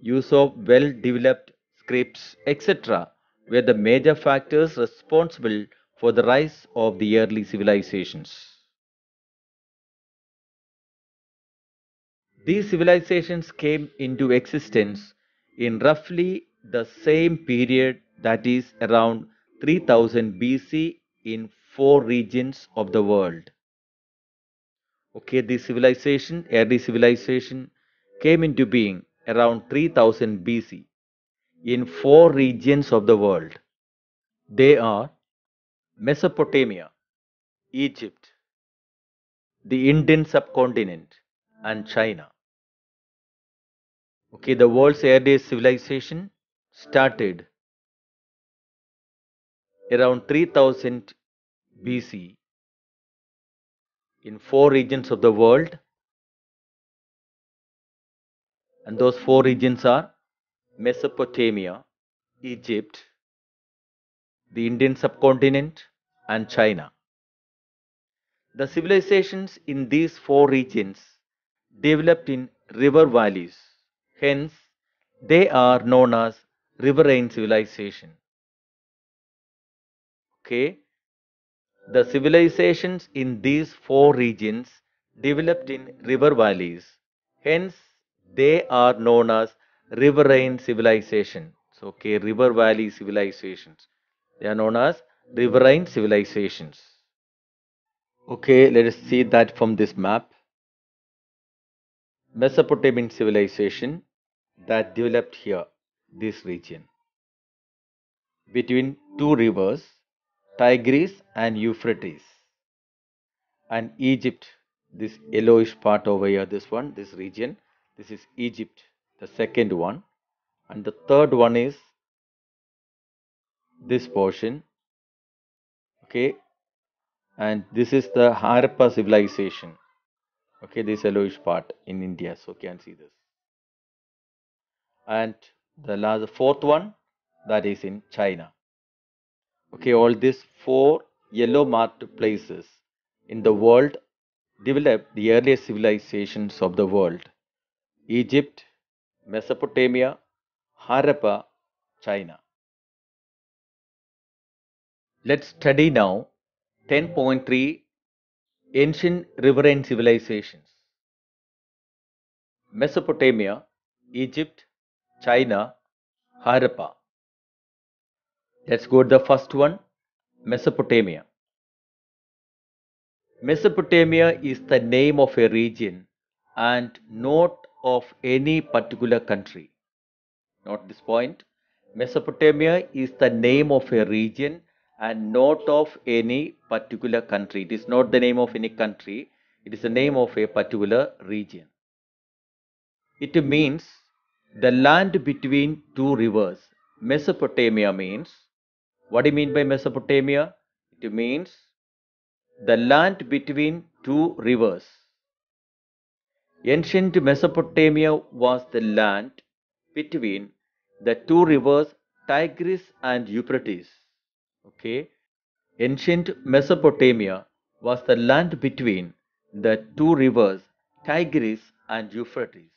use of well developed scripts, etc., were the major factors responsible for the rise of the early civilizations. These civilizations came into existence in roughly the same period, that is, around 3000 BC, in four regions of the world. Okay, the civilization, early civilization, came into being around 3000 BC in four regions of the world. They are Mesopotamia, Egypt, the Indian subcontinent, and China. Okay, the world's earliest civilization started around 3000 BC in four regions of the world. And those four regions are Mesopotamia, Egypt, the Indian subcontinent, and China. The civilizations in these four regions developed in river valleys, hence, they are known as riverine civilization. Okay, the civilizations in these four regions developed in river valleys, hence, they are known as riverine civilization. So, okay, river valley civilizations. They are known as riverine civilizations. Okay, let us see that from this map. Mesopotamian civilization that developed here, this region, between two rivers, Tigris and Euphrates, and Egypt, this yellowish part over here, this one, this region, this is Egypt, the second one, and the third one is this portion, okay, and this is the Harappa civilization. Okay, this yellowish part in India, so can see this. And the last, fourth one, that is in China. Okay, all these four yellow marked places in the world developed the earliest civilizations of the world Egypt, Mesopotamia, Harappa, China. Let's study now 10.3 Ancient Riverine Civilizations. Mesopotamia, Egypt, China, Harappa. Let's go to the first one Mesopotamia. Mesopotamia is the name of a region and not of any particular country. Note this point. Mesopotamia is the name of a region and not of any particular country. It is not the name of any country, it is the name of a particular region. It means the land between two rivers. Mesopotamia means, what do you mean by Mesopotamia? It means the land between two rivers. Ancient Mesopotamia was the land between the two rivers Tigris and Euphrates. Okay, ancient Mesopotamia was the land between the two rivers Tigris and Euphrates.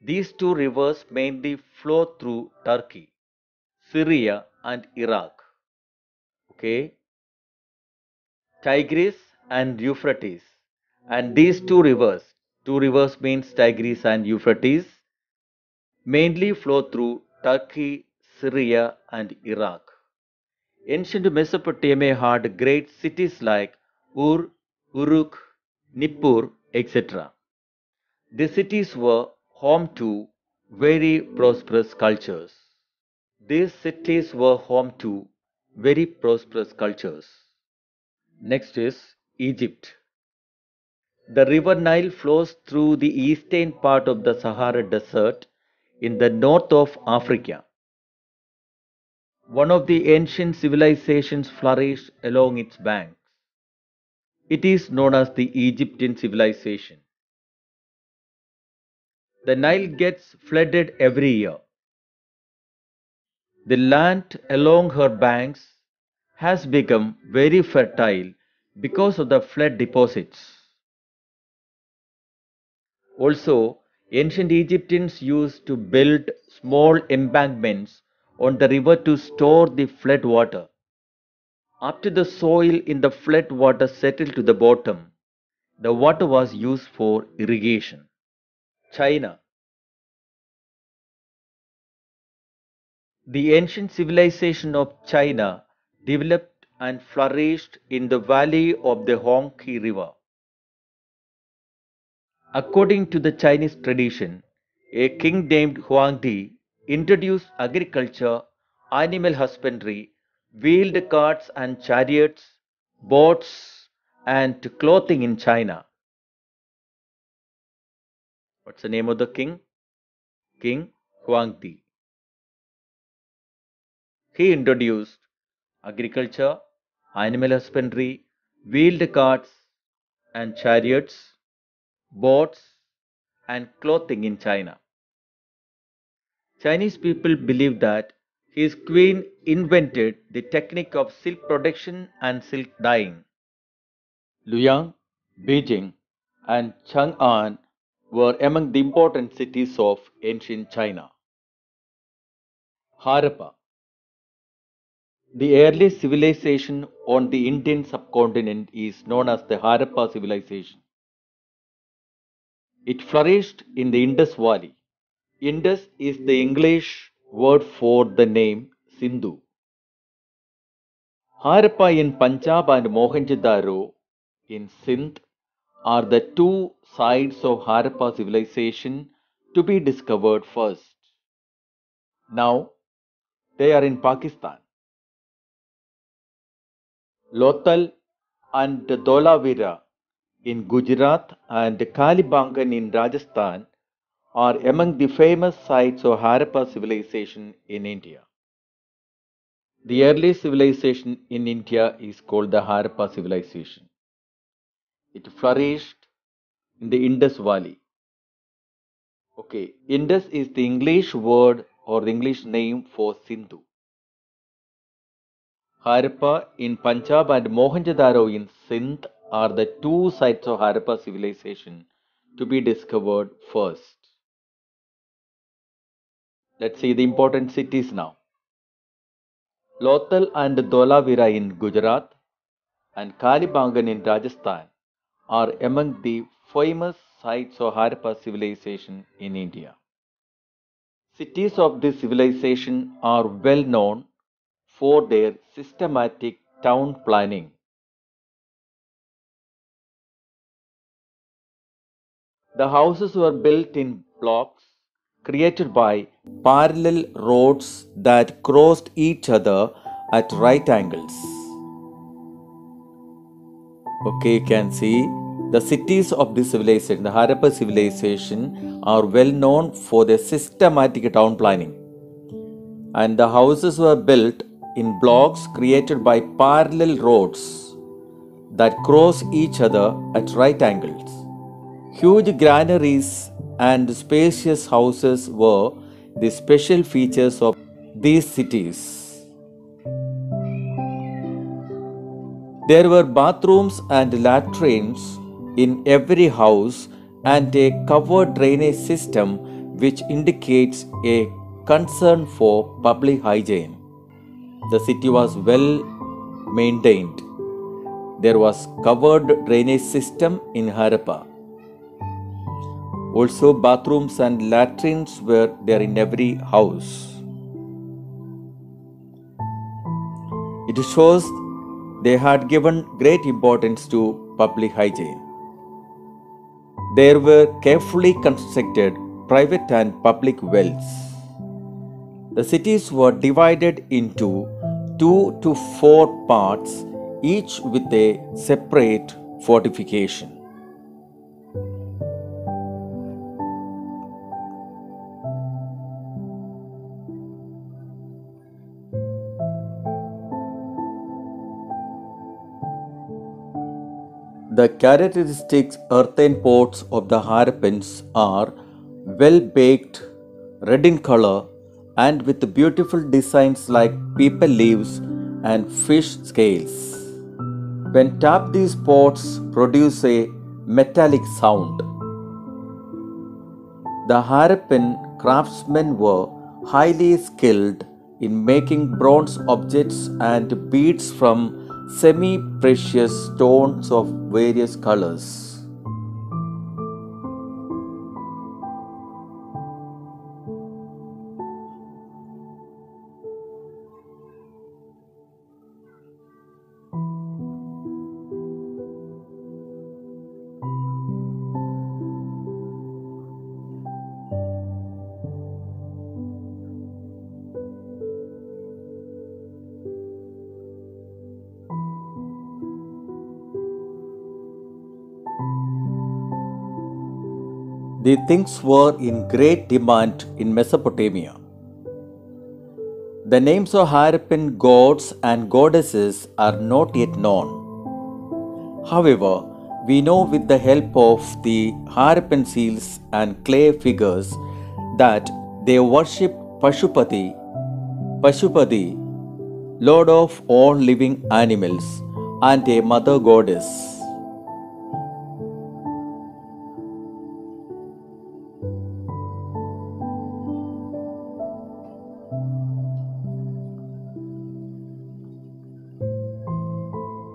These two rivers mainly flow through Turkey, Syria, and Iraq. Okay, Tigris and Euphrates, and these two rivers, two rivers means Tigris and Euphrates, mainly flow through Turkey, Syria, and Iraq. Ancient Mesopotamia had great cities like Ur, Uruk, Nippur, etc. The cities were home to very prosperous cultures. These cities were home to very prosperous cultures. Next is Egypt. The river Nile flows through the eastern part of the Sahara Desert in the north of Africa. One of the ancient civilizations flourished along its banks. It is known as the Egyptian civilization. The Nile gets flooded every year. The land along her banks has become very fertile because of the flood deposits. Also, Ancient Egyptians used to build small embankments on the river to store the flood water. After the soil in the flood water settled to the bottom, the water was used for irrigation. China. The ancient civilization of China developed and flourished in the valley of the Honghe River. According to the Chinese tradition, a king named Huangdi introduced agriculture, animal husbandry, wheeled carts and chariots, boats, and clothing in China. What's the name of the king? King Huangdi. He introduced agriculture, animal husbandry, wheeled carts and chariots, boats, and clothing in China. Chinese people believe that his queen invented the technique of silk production and silk dyeing. Luoyang, Beijing, and Chang'an were among the important cities of ancient China. Harappa The earliest civilization on the Indian subcontinent is known as the Harappa civilization. It flourished in the Indus Valley. Indus is the English word for the name Sindhu. Harappa in Punjab and Mohenjo-daro in Sindh are the two sides of Harappa civilization to be discovered first. Now they are in Pakistan. Lothal and Dholavira in Gujarat and Kalibangan in Rajasthan are among the famous sites of Harappa civilization in India. The earliest civilization in India is called the Harappa civilization. It flourished in the Indus Valley. Okay, Indus is the English word or the English name for Sindhu. Harappa in Punjab and Mohenjo-daro in Sindh are the two sites of Harappa civilization to be discovered first. Let's see the important cities now. Lothal and Dholavira in Gujarat and Kalibangan in Rajasthan are among the famous sites of Harappa civilization in India. Cities of this civilization are well known for their systematic town planning. The houses were built in blocks created by parallel roads that crossed each other at right angles. Okay, you can see the cities of this civilization, the Harappa civilization, are well known for their systematic town planning. And the houses were built in blocks created by parallel roads that cross each other at right angles. Huge granaries and spacious houses were the special features of these cities. There were bathrooms and latrines in every house and a covered drainage system which indicates a concern for public hygiene. The city was well maintained. There was covered drainage system in Harappa. Also, bathrooms and latrines were there in every house. It shows they had given great importance to public hygiene. There were carefully constructed private and public wells. The cities were divided into two to four parts, each with a separate fortification. The characteristic earthen pots of the Harappans are well baked, red in color, and with beautiful designs like pipal leaves and fish scales. When tapped, these pots produce a metallic sound. The Harappan craftsmen were highly skilled in making bronze objects and beads from semi precious stones of various colors. The things were in great demand in Mesopotamia. The names of Harappan gods and goddesses are not yet known. However, we know with the help of the Harappan seals and clay figures that they worshipped Pashupati, Pashupati, Lord of all living animals, and a mother goddess.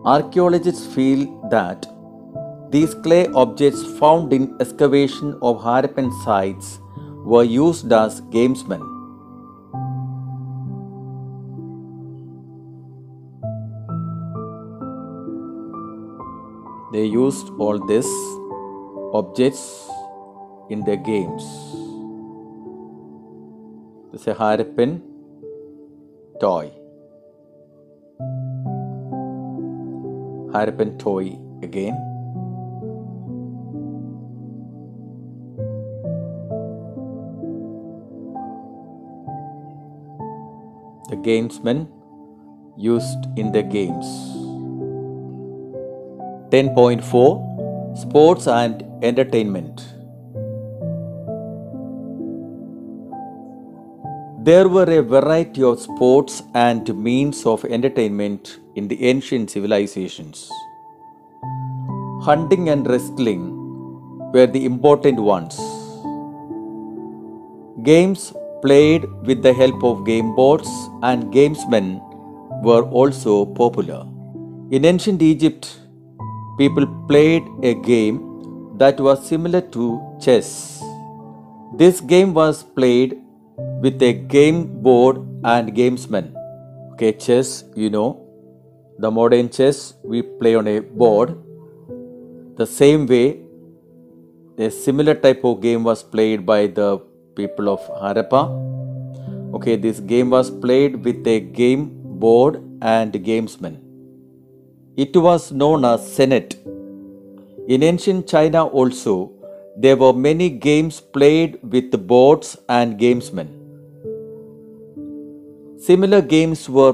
Archaeologists feel that these clay objects found in excavation of Harappan sites were used as gamesmen. They used all these objects in their games. This is Harappan toy. Harappan toy again. The gamesmen used in the games. 10.4 Sports and Entertainment. There were a variety of sports and means of entertainment in the ancient civilizations. Hunting and wrestling were the important ones. Games played with the help of game boards and gamesmen were also popular. In ancient Egypt, people played a game that was similar to chess. This game was played with a game board and gamesmen. Okay, chess, you know, the modern chess we play on a board. The same way, a similar type of game was played by the people of Harappa. Okay, this game was played with a game board and gamesmen. It was known as Senet. In ancient China also, there were many games played with boards and gamesmen. Similar games were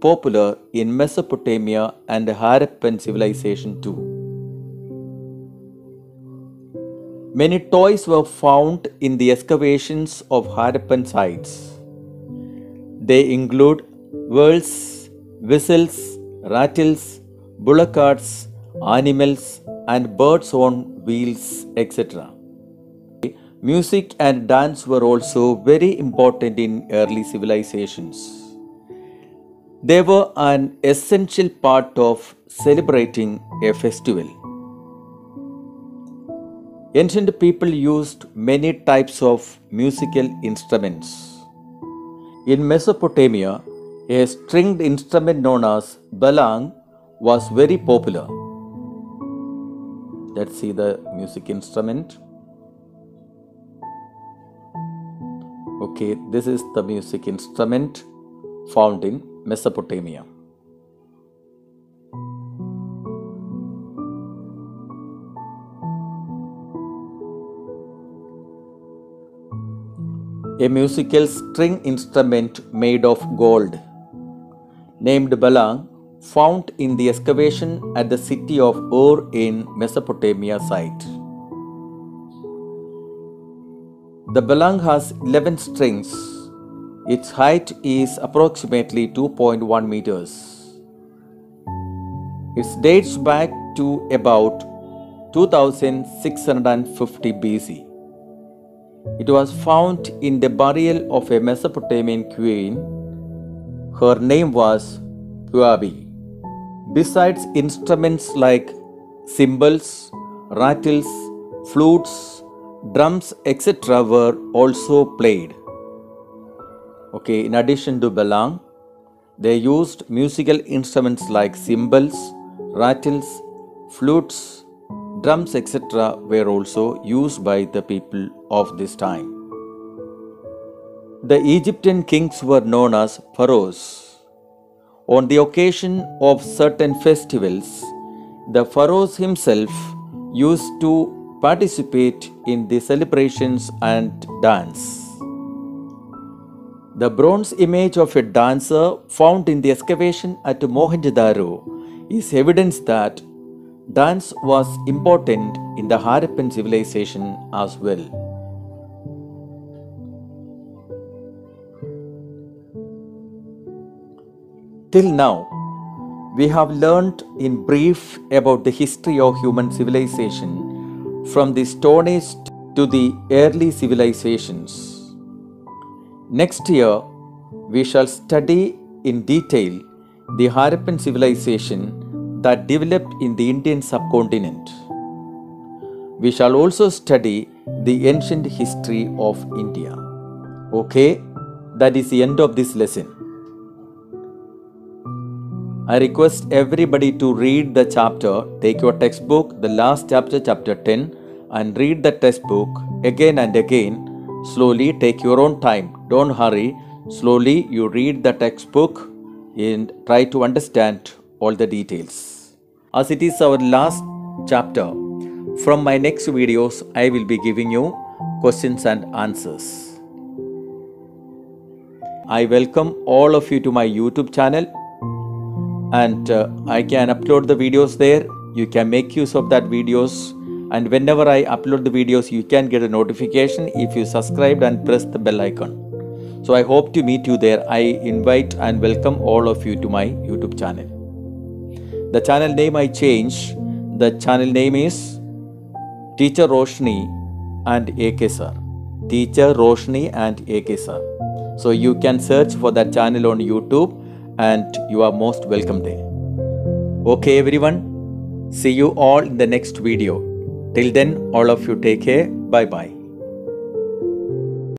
popular in Mesopotamia and the Harappan civilization too. Many toys were found in the excavations of Harappan sites. They include whirls, whistles, rattles, bullock carts, animals, and birds on wheels, etc. Music and dance were also very important in early civilizations. They were an essential part of celebrating a festival. Ancient people used many types of musical instruments. In Mesopotamia, a stringed instrument known as balang was very popular. Let's see the music instrument. Okay, this is the music instrument found in Mesopotamia. A musical string instrument made of gold, named Balang, found in the excavation at the city of Ur in Mesopotamia site. The balang has 11 strings its height is approximately 2.1 meters. It dates back to about 2650 BC. It was found in the burial of a Mesopotamian queen. Her name was Puabi. Besides instruments like cymbals, rattles, flutes, drums, etc., were also played. Okay, in addition to belang, they used musical instruments like cymbals, rattles, flutes, drums, etc., were also used by the people of this time. The Egyptian kings were known as pharaohs. On the occasion of certain festivals, the pharaohs himself used to participate in the celebrations and dance. The bronze image of a dancer found in the excavation at Mohenjo-daro is evidence that dance was important in the Harappan civilization as well. Till now, we have learned in brief about the history of human civilization from the Stone Age to the early civilizations. Next year, we shall study in detail the Harappan civilization that developed in the Indian subcontinent. We shall also study the ancient history of India. Okay, that is the end of this lesson. I request everybody to read the chapter, take your textbook, the last chapter, chapter 10, and read the textbook again and again Slowly take your own time. Don't hurry. Slowly you read the textbook and try to understand all the details. As it is our last chapter, from my next videos, I will be giving you questions and answers. I welcome all of you to my YouTube channel and uh, I can upload the videos there. You can make use of that videos and whenever I upload the videos you can get a notification if you subscribe and press the bell icon. So I hope to meet you there. I invite and welcome all of you to my YouTube channel. The channel name I change. The channel name is Teacher Roshni and AK Sir. Teacher Roshni and AK Sir. So you can search for that channel on YouTube and you are most welcome there. Okay everyone. See you all in the next video. Till then, all of you take care. Bye bye.